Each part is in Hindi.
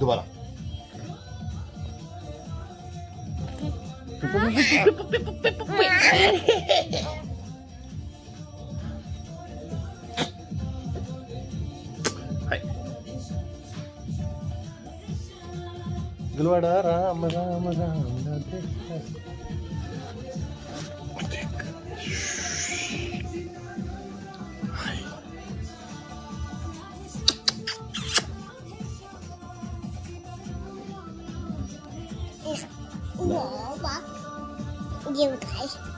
दोबारा गलवाड़ा राम राम राम राधे 应该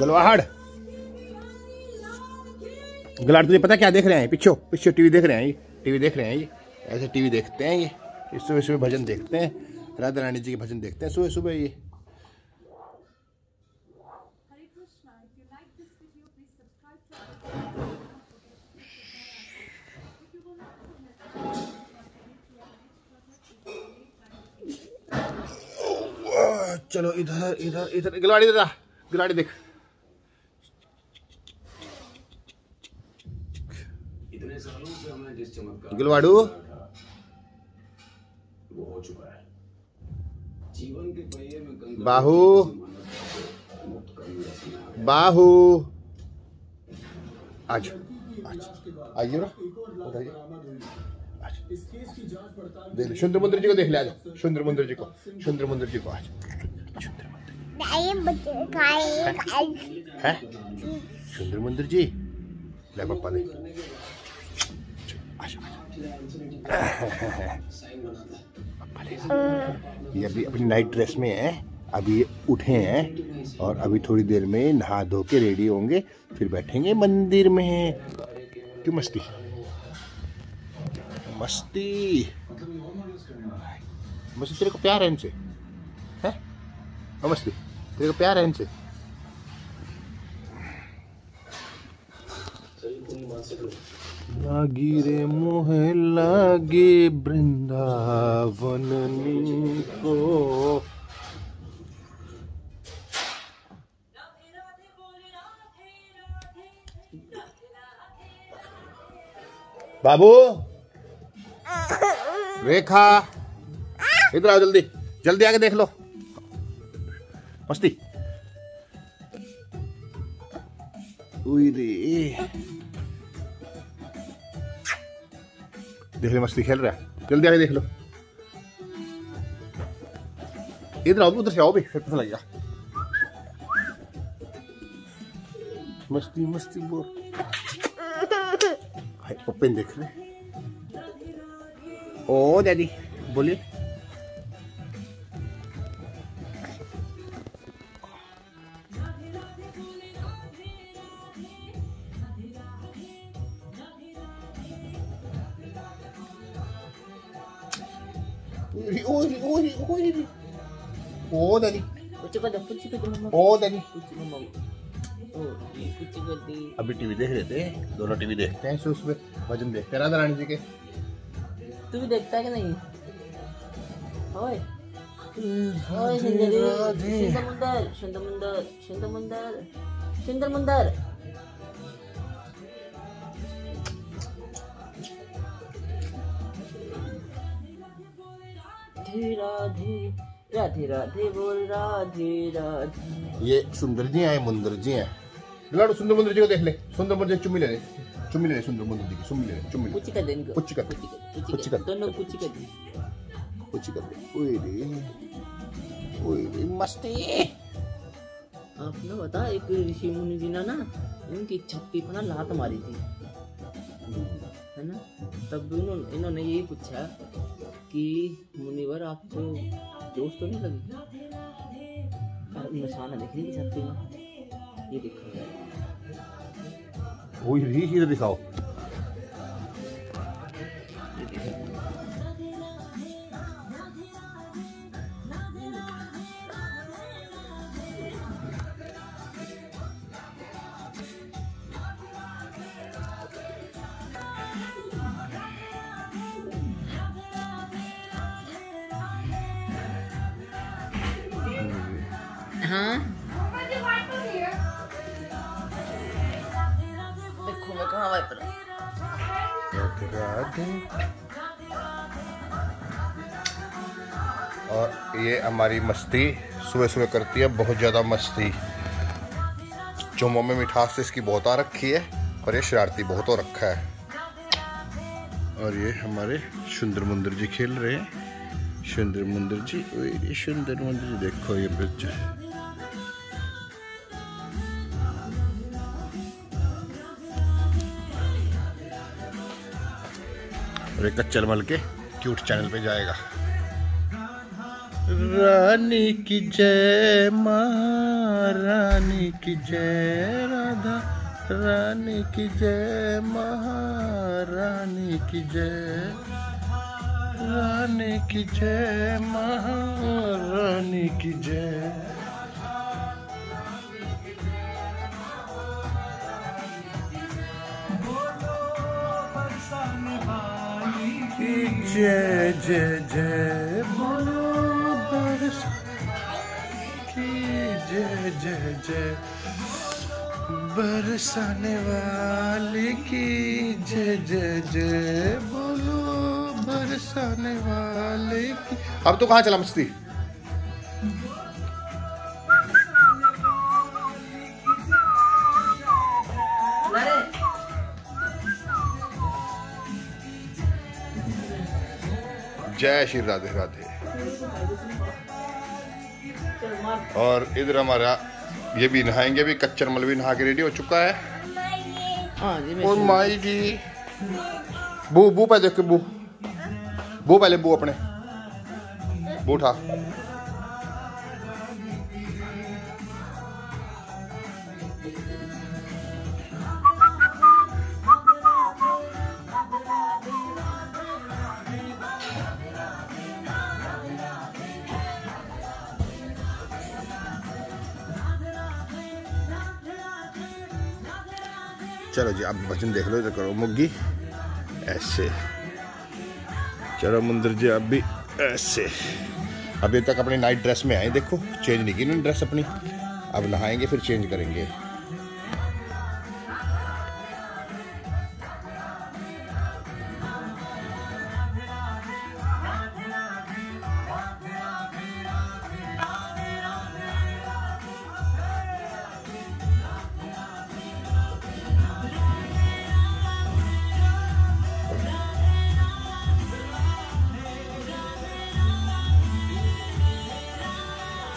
गलवाहड़। गलाड़ तुझे पता क्या देख रहे हैं? पिछो पिछो टीवी देख रहे हैं ये टीवी देख रहे हैं ये ऐसे टीवी देखते हैं ये सुबह सुबह भजन देखते हैं राधा रानी जी के भजन देखते हैं सुबह सुबह ये। चलो इधर इधर इधर like this video, please subscribe to our channel. If you will not forget वाह, चलो इधर इधर इधर गिलवाड़ी इधर आ गिलवाड़ी देख इतने सालों से हमें जिस चमत्कार गिलवाड़ू? वो हो चुका है जीवन के पहिए में बाहू बाहू आज। आइए देख सुंदर मंदिर जी को देख ले, आज। सुंदर मंदिर जी को। सुंदर मंदिर जी को, आज। सुंदर मंदिर जी। ले, पापा ये अभी अपनी नाइट ड्रेस में है अभी उठे हैं और अभी थोड़ी देर में नहा धो के रेडी होंगे फिर बैठेंगे मंदिर में। क्यों मस्ती? मस्ती। मस्ती तेरे को प्यार है इनसे? है? हाँ, मस्ती तेरे को प्यार है इनसे? लागी रे मोहे, लागे वृंदावन को। बाबू, रेखा, इधर आओ जल्दी जल्दी आके देख लो। मस्ती। उई रे। देख ले मस्ती खेल रहा है जल्दी आगे देख लो इधर आओ उधर से आओ भी फिर पता लगेगा मस्ती मस्ती बोल हाय पप्पे ने देख रहे ओ डैडी बोलिए おいおいおい大谷 कुछ ओ अभी टीवी देख रहे थे दोनों टीवी देखते हैं। उसमें भजन देखते राधा रानी जी के। तू भी देखता है कि नहीं? ओए। ओए सुंदर। सुंदर सुंदर मुंदर सुंदर मुंदर। राधे राधे राधे राधे बोल राधे राधे। ये सुंदर जी हैं मुंदर जी हैं। लाडो सुंदर मुंदर जी को देख ले। सुंदर मुंदर जी चुम्मी ले ले। चुम्मी ले ले सुंदर मुंदर जी की चुम्मी ले ले चुम्मी ले पुच्ची कर दे इनको। पुच्ची कर। पुच्ची कर दोनों पुच्ची कर दे। कुछ कर दे। ओए रे। ओए रे मस्ती। आपने बता एक ऋषि मुनि जी ने ना इनकी छत्ती पर ना लात मारी थी। है ना? तब उन्होंने इन्होंने यही पूछा कि मुनिवर, आप जो चोट तो नहीं लगी? निशाना देख रही छाती में? ये देखो। वही रही चीज़ दिखाओ। हाँ? राधे और ये हमारी मस्ती सुबह सुबह करती है, बहुत ज़्यादा मस्ती। चुमो में मिठास तो इसकी बहुत आ रखी है और ये शरारती बहुत हो रखा है। और ये हमारे सुंदर मुंदर जी खेल रहे हैं। सुंदर मुंदर जी सुंदर मुंदर जी, देखो ये बच्चा। एक चल मल के क्यूट चैनल पे जाएगा। रानी की जय महारानी की जय राधा, रानी की जय महारानी की जय, रानी की जय महारानी की जय। जय जय जय। बोलो की जय जय जय। बरसाने वाली की जय जय जय। बोलो, बरसाने वाले की। अब तो कहाँ चला मस्ती? जय श्री राधे राधे। और इधर हमारा ये भी नहाएँगे भी कच्चर मल भी नहा के रेडी हो चुका है। हाँ और माई जी बू बू पे देख बू। बू पहले बू अपने। बू उठा। चलो जी, आप भजन देख लो तो करो मुग्गी। ऐसे। चलो मुंदर जी, आप भी ऐसे। अभी तक अपनी नाइट ड्रेस में आए देखो चेंज नहीं की ड्रेस अपनी। अब नहाएँगे, फिर चेंज करेंगे।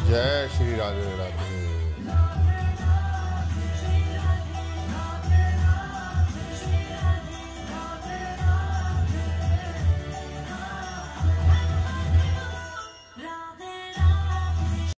जय श्री राधे राधे।